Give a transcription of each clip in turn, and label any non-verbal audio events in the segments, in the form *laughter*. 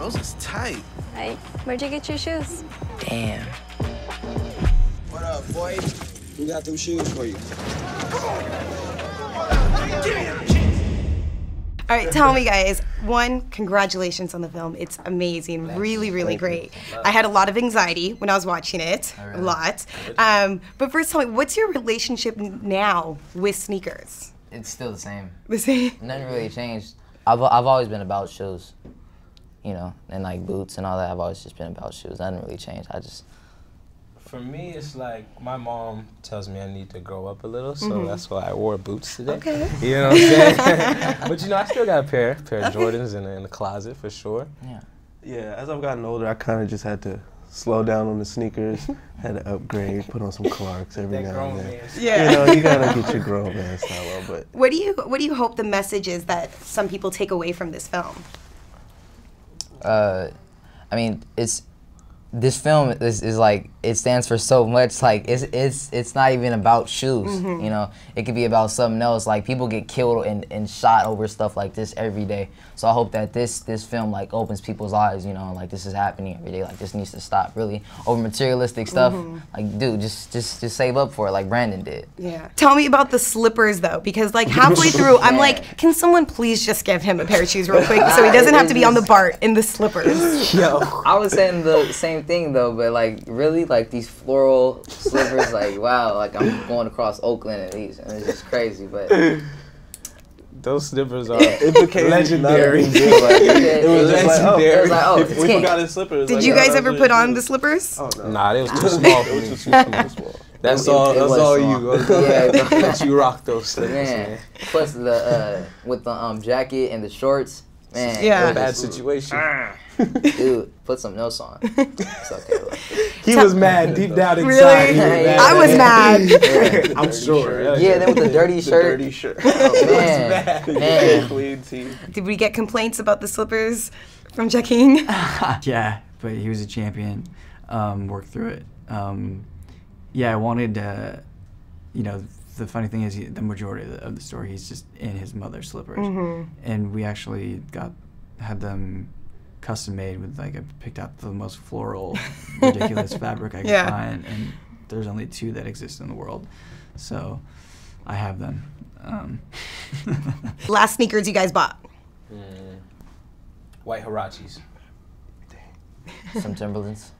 Those is tight. Hey, where'd you get your shoes? Damn. What up, boy? We got them shoes for you. All right, tell me, guys. One, congratulations on the film. It's amazing. Really, really great. I had a lot of anxiety when I was watching it. A lot. Um, but first, tell me, what's your relationship now with sneakers? It's still the same. The same. Nothing really changed. I've I've always been about shoes, you know, and like boots and all that. I've always just been about shoes. I didn't really change. I just For me, it's like my mom tells me I need to grow up a little, so mm-hmm. that's why I wore boots today. Okay. *laughs* You know what I'm saying? *laughs* *laughs* but you know, I still got a pair, pair of Jordans in the, in the closet for sure. yeah. Yeah, as I've gotten older, I kind of just had to slow down on the sneakers, had to upgrade, put on some Clarks every That now and then. man. Yeah. You know, you gotta get your grown man style up, but What do you What do you hope the message is that some people take away from this film? Uh, I mean, it's this film is, is like it stands for so much. Like it's it's it's not even about shoes. Mm-hmm. You know, it could be about something else. Like people get killed and, and shot over stuff like this every day. So I hope that this this film like opens people's eyes. You know, like this is happening every day. Like this needs to stop. Really over materialistic stuff. Mm-hmm. Like dude, just just just save up for it, like Brandon did. Yeah. Tell me about the slippers though, because like halfway *laughs* through, I'm like, can someone please just give him a pair of shoes real quick so he *laughs* doesn't have to be on the BART in the slippers? *laughs* yo I was saying the same thing though, but like really, like these floral slippers, *laughs* like wow, like I'm going across Oakland at least, and it's just crazy. But *laughs* Those slippers are *laughs* it became legendary. not a big. Like, it was just like, oh, it was like, oh, we forgot his slippers. Did like, you guys that's ever put on the slippers? Oh, no. Nah, they was too small for It was too small. That's It- all. it That's all small. you. Yeah, bro. You rock those slippers, man. man. Plus the uh, with the um jacket and the shorts, man. Yeah. it Bad situation. *laughs* dude, put some notes on. *laughs* It's okay. Though. *laughs* He was mad deep down inside. Really? Was Yeah. mad. I was mad. Yeah, I'm sure. yeah then with the dirty The shirt. dirty shirt. man, man. Clean tee. Did we get complaints about the slippers from Jahking? yeah, but he was a champion. Um, worked through it. Um, yeah, I wanted. Uh, you know, the funny thing is, he, the majority of the, of the story, he's just in his mother's slippers, and we actually got had them custom made with like I picked out the most floral, *laughs* ridiculous fabric I could Yeah. find, and there's only two that exist in the world, so I have them. Um, *laughs* Last sneakers you guys bought? White Huaraches. *laughs* Some Timberlands.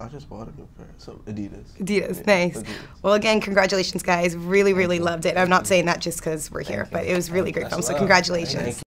I just bought a new pair. Some Adidas. Adidas, Yeah, nice. Adidas. Well, again, congratulations, guys. Really, really loved it. I'm not saying that just because we're here, but it was really great That's film. So congratulations.